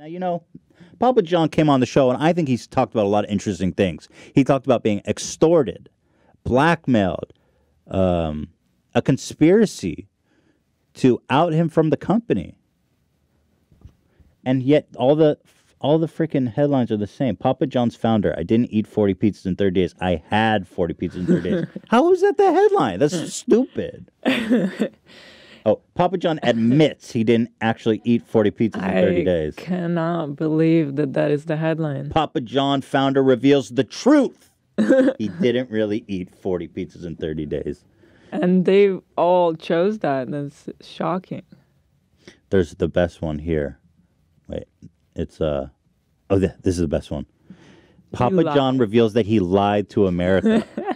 Now, you know, Papa John came on the show, and I think he's talked about a lot of interesting things. He talked about being extorted, blackmailed, um, a conspiracy to out him from the company. And yet, all the all the freaking headlines are the same. Papa John's founder. I didn't eat 40 pizzas in 30 days. I had 40 pizzas in 30 days. How is that the headline? That's stupid. Oh, Papa John admits he didn't actually eat 40 pizzas in 30 days. I cannot believe that that is the headline. Papa John founder reveals the truth. he didn't really eat 40 pizzas in 30 days. And they all chose that. That's shocking. There's the best one here. Wait, it's uh oh, th- this is the best one. Papa. John reveals that he lied to America.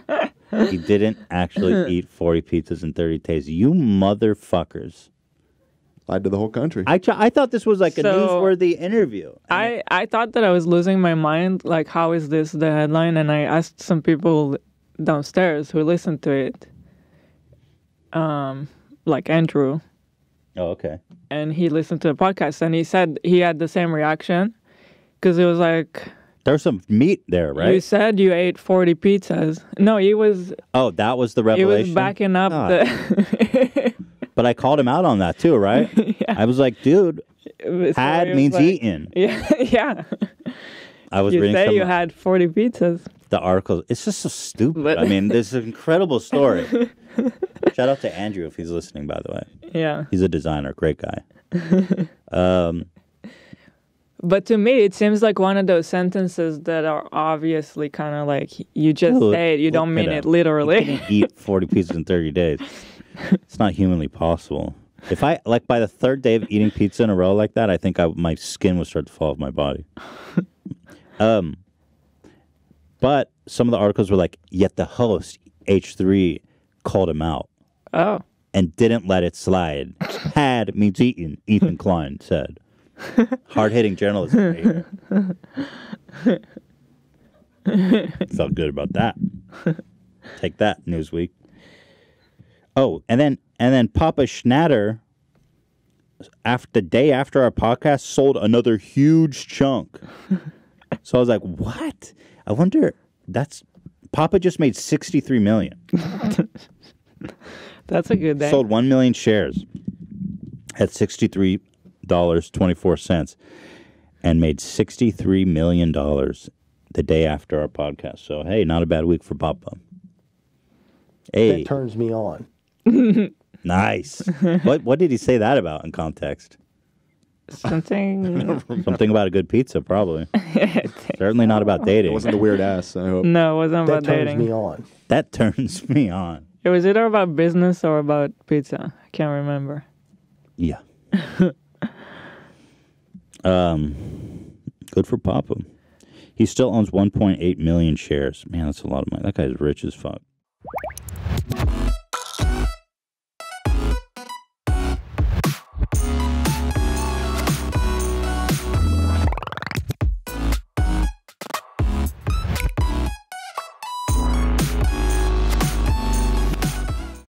he didn't actually eat 40 pizzas in 30 days. You motherfuckers. Lied to the whole country. I tr- I thought this was like a So- newsworthy interview. I, I thought that I was losing my mind. Like, how is this the headline? And I asked some people downstairs who listened to it, um, like Andrew, Oh, okay. and he listened to the podcast, and he said he had the same reaction because it was like, There's some meat there, right? you said you ate 40 pizzas. No, he was Oh, that was the revelation. he was backing up God. the. But I called him out on that too, right? yeah. I was like, dude, so had means like- eaten. Yeah, yeah. I was you reading say some you had 40 pizzas. the article. It's just so stupid. But- I mean, this is an incredible story. Shout out to Andrew if he's listening, by the way. Yeah. He's a designer, great guy. um, But to me, it seems like one of those sentences that are obviously kind of like you just say it, you don't mean it him. literally. eat 40 pizzas in 30 days. It's not humanly possible. If I, like, by the third day of eating pizza in a row like that, I think I, my skin would start to fall off my body. um, but some of the articles were like, yet the host, H3, called him out oh, and didn't let it slide. Had means eaten, Ethan Klein said. Hard hitting journalism. right. Felt good about that. Take that, Newsweek. Oh, and then and then Papa Schnatter, after the day after our podcast, sold another huge chunk. so I was like, "What? I wonder." That's Papa just made sixty three million. that's a good day. Sold one million shares at sixty three dollars twenty four cents, and made sixty three million dollars the day after our podcast. So hey, not a bad week for Papa. Hey, That turns me on. nice. what what did he say that about in context? Something. Something about a good pizza, probably. Certainly not about dating. It wasn't the weird ass. I hope. no, it wasn't That about turns me on. That turns me on. It was either about business or about pizza. I can't remember. Yeah. Um, good for Papa. He still owns 1.8 million shares. Man, that's a lot of money. That guy's rich as fuck.